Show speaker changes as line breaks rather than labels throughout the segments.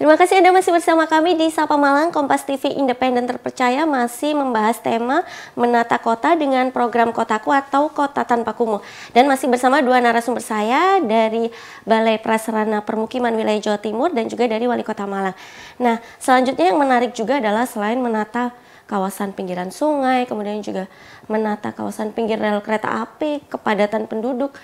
Terima kasih Anda masih bersama kami di Sapa Malang, Kompas TV Independen Terpercaya masih membahas tema menata kota dengan program Kotaku atau Kota Tanpa Kumuh. Dan masih bersama dua narasumber saya dari Balai Prasarana Permukiman Wilayah Jawa Timur dan juga dari Wali Kota Malang. Nah, selanjutnya yang menarik juga adalah selain menata kawasan pinggiran sungai, kemudian juga menata kawasan pinggir rel kereta api, kepadatan penduduk,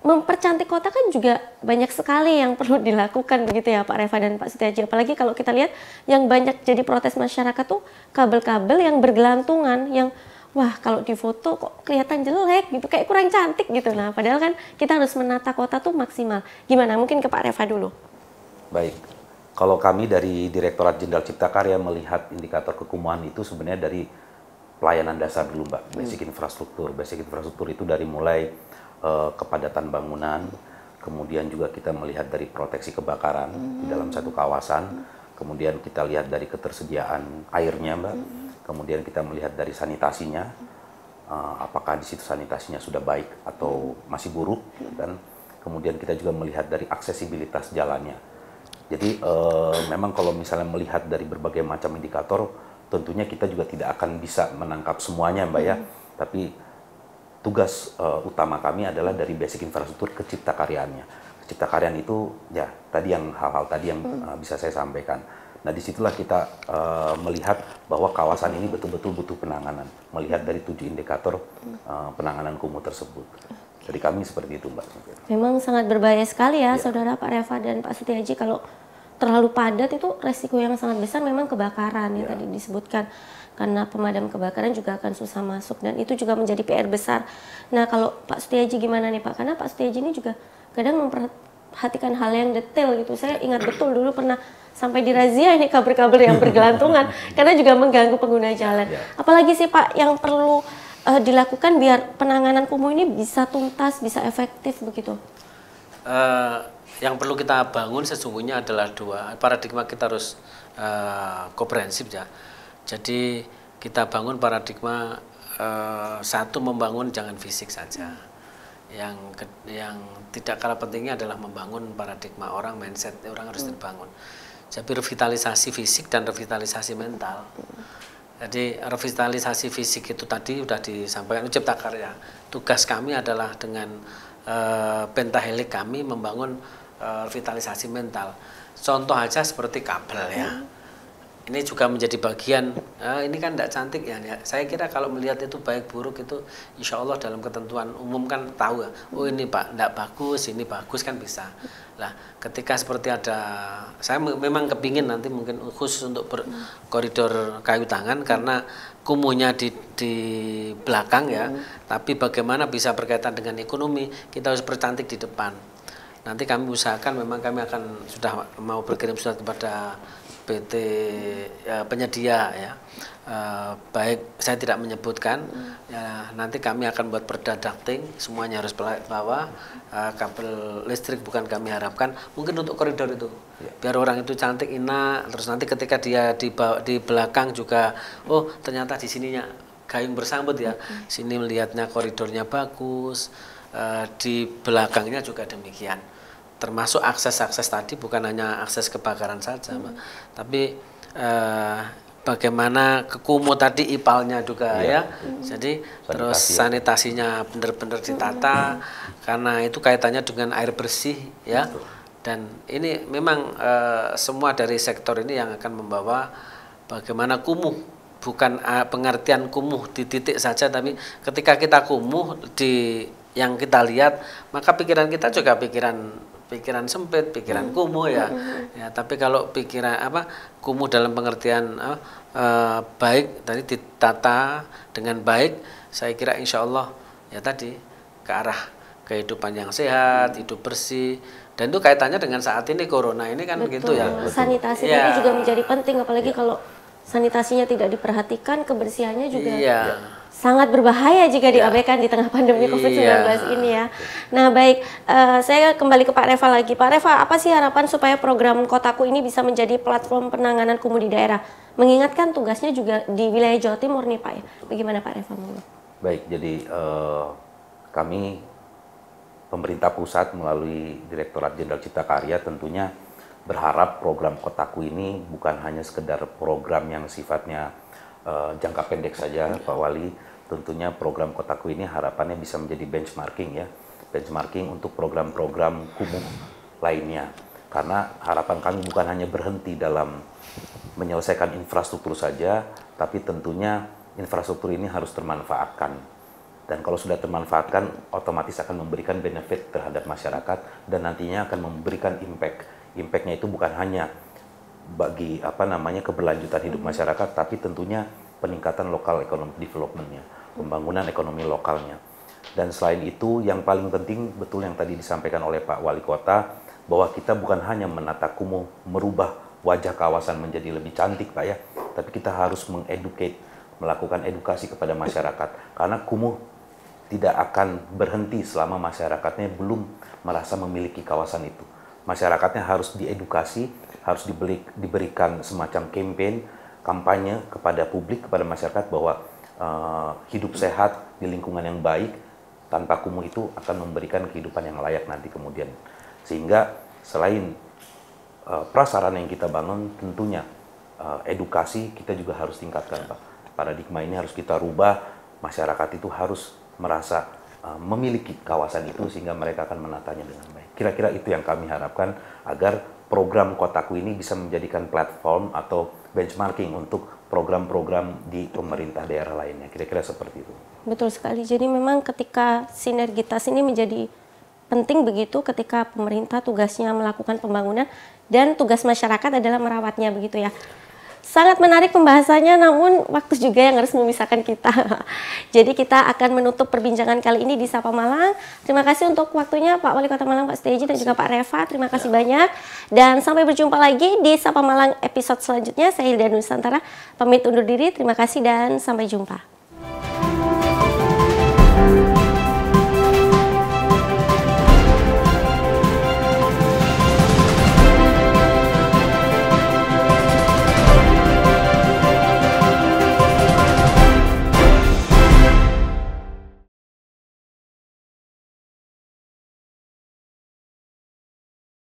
mempercantik kota kan juga banyak sekali yang perlu dilakukan begitu ya Pak Reva dan Pak Setiaji. Apalagi kalau kita lihat yang banyak jadi protes masyarakat tuh kabel-kabel yang bergelantungan yang wah kalau di foto kok kelihatan jelek gitu kayak kurang cantik gitu. Nah padahal kan kita harus menata kota tuh maksimal. Gimana? Mungkin ke Pak Reva dulu.
Baik. Kalau kami dari Direktorat Jenderal Cipta Karya melihat indikator kekumuhan itu sebenarnya dari pelayanan dasar dulu Mbak. Basic hmm. infrastruktur. Basic infrastruktur itu dari mulai uh, kepadatan bangunan, kemudian juga kita melihat dari proteksi kebakaran mm -hmm. di dalam satu kawasan, -hmm. kemudian kita lihat dari ketersediaan airnya, mbak, mm -hmm. kemudian kita melihat dari sanitasinya, uh, apakah di situ sanitasinya sudah baik atau masih buruk, dan kemudian kita juga melihat dari aksesibilitas jalannya. Jadi uh, memang kalau misalnya melihat dari berbagai macam indikator, tentunya kita juga tidak akan bisa menangkap semuanya, mbak ya, tapi tugas uh, utama kami adalah dari basic infrastruktur ke cipta karyanya. Cipta karyaan itu ya tadi yang hal-hal tadi yang uh, bisa saya sampaikan. Nah di situlah kita uh, melihat bahwa kawasan ini betul-betul butuh penanganan. Melihat dari tujuh indikator uh, penanganan kumuh tersebut. Jadi kami seperti itu Mbak.
Memang sangat berbahaya sekali ya, ya. Saudara Pak Reva dan Pak Sutiaji kalau terlalu padat itu resiko yang sangat besar memang kebakaran ya. yang tadi disebutkan karena pemadam kebakaran juga akan susah masuk dan itu juga menjadi PR besar. Nah kalau Pak Setiaji gimana nih Pak? Karena Pak Setiaji ini juga kadang memperhatikan hal yang detail gitu. Saya ingat betul dulu pernah sampai di razia ini kabel-kabel yang bergelantungan karena juga mengganggu pengguna jalan. Ya. Apalagi sih Pak yang perlu uh, dilakukan biar penanganan kumuh ini bisa tuntas, bisa efektif begitu?
Uh, yang perlu kita bangun sesungguhnya adalah dua paradigma kita harus uh, komprehensif ya jadi kita bangun paradigma eh, satu membangun jangan fisik saja. Yang ke, yang tidak kalah pentingnya adalah membangun paradigma orang mindset orang harus hmm. terbangun. Jadi revitalisasi fisik dan revitalisasi mental. Jadi revitalisasi fisik itu tadi sudah disampaikan Cipta Karya. Tugas kami adalah dengan uh, pentahelik kami membangun uh, revitalisasi mental. Contoh aja seperti kabel ya. Hmm. Ini juga menjadi bagian uh, ini kan tidak cantik ya, ya saya kira kalau melihat itu baik buruk itu insya Allah dalam ketentuan umum kan tahu ya. Oh ini pak tidak bagus ini bagus kan bisa. Lah ketika seperti ada saya memang kepingin nanti mungkin khusus untuk ber, koridor kayu tangan karena kumuhnya di di belakang ya. Hmm. tapi bagaimana bisa berkaitan dengan ekonomi kita harus percantik di depan nanti kami usahakan memang kami akan sudah mau berkirim surat kepada PT ya, penyedia ya. Uh, baik saya tidak menyebutkan. Hmm. ya, nanti kami akan buat perda ducting semuanya harus bawa uh, kabel listrik bukan kami harapkan. Mungkin untuk koridor itu ya. biar orang itu cantik enak. Terus nanti ketika dia di di belakang juga oh ternyata di sininya gayung bersambut ya. Hmm. sini melihatnya koridornya bagus di belakangnya juga demikian termasuk akses-akses tadi bukan hanya akses kebakaran saja, hmm. tapi eh, bagaimana kekumuh tadi ipalnya juga iya. ya. Hmm. Jadi Sanitasi terus sanitasinya benar-benar ditata hmm. karena itu kaitannya dengan air bersih ya. Betul. Dan ini memang eh, semua dari sektor ini yang akan membawa bagaimana kumuh bukan pengertian kumuh di titik saja tapi ketika kita kumuh di yang kita lihat maka pikiran kita juga pikiran pikiran sempit, pikiran hmm. kumuh ya. Hmm. Ya, tapi kalau pikiran apa kumuh dalam pengertian uh, uh, baik tadi ditata dengan baik, saya kira insya Allah ya tadi ke arah kehidupan yang sehat, hmm. hidup bersih, dan itu kaitannya dengan saat ini corona ini kan begitu ya.
Sanitasi ya. ini juga menjadi penting apalagi ya. kalau sanitasinya tidak diperhatikan, kebersihannya juga. Iya. Ya sangat berbahaya jika ya. diabaikan di tengah pandemi iya. COVID-19 ini ya. Nah baik, uh, saya kembali ke Pak Reva lagi. Pak Reva, apa sih harapan supaya program Kotaku ini bisa menjadi platform penanganan kumuh di daerah? Mengingatkan tugasnya juga di wilayah Jawa Timur nih Pak ya. Bagaimana Pak Reva?
Baik, jadi uh, kami pemerintah pusat melalui Direktorat Jenderal Cipta Karya tentunya berharap program Kotaku ini bukan hanya sekedar program yang sifatnya uh, jangka pendek saja, Pak Wali. Tentunya program Kotaku ini harapannya bisa menjadi benchmarking ya, benchmarking untuk program-program kumuh lainnya. Karena harapan kami bukan hanya berhenti dalam menyelesaikan infrastruktur saja, tapi tentunya infrastruktur ini harus termanfaatkan. Dan kalau sudah termanfaatkan, otomatis akan memberikan benefit terhadap masyarakat dan nantinya akan memberikan impact. Impactnya itu bukan hanya bagi apa namanya keberlanjutan hidup masyarakat, tapi tentunya peningkatan lokal economic developmentnya, pembangunan ekonomi lokalnya. Dan selain itu, yang paling penting betul yang tadi disampaikan oleh Pak Wali Kota, bahwa kita bukan hanya menata kumuh, merubah wajah kawasan menjadi lebih cantik Pak ya, tapi kita harus mengeducate, melakukan edukasi kepada masyarakat. Karena kumuh tidak akan berhenti selama masyarakatnya belum merasa memiliki kawasan itu. Masyarakatnya harus diedukasi, harus diberi, diberikan semacam campaign, kampanye kepada publik, kepada masyarakat bahwa uh, hidup sehat di lingkungan yang baik tanpa kumuh itu akan memberikan kehidupan yang layak nanti kemudian. Sehingga selain uh, prasarana yang kita bangun, tentunya uh, edukasi kita juga harus tingkatkan, Pak. Paradigma ini harus kita rubah, masyarakat itu harus merasa uh, memiliki kawasan itu sehingga mereka akan menatanya dengan baik. Kira-kira itu yang kami harapkan agar program Kotaku ini bisa menjadikan platform atau benchmarking untuk program-program di pemerintah daerah lainnya. Kira-kira seperti itu.
Betul sekali. Jadi memang ketika sinergitas ini menjadi penting begitu ketika pemerintah tugasnya melakukan pembangunan dan tugas masyarakat adalah merawatnya begitu ya. Sangat menarik pembahasannya, namun waktu juga yang harus memisahkan kita. Jadi kita akan menutup perbincangan kali ini di Sapa Malang. Terima kasih untuk waktunya Pak Wali Kota Malang, Pak Steji dan juga Pak Reva. Terima kasih ya. banyak. Dan sampai berjumpa lagi di Sapa Malang episode selanjutnya. Saya Hilda Nusantara, pamit undur diri. Terima kasih dan sampai jumpa.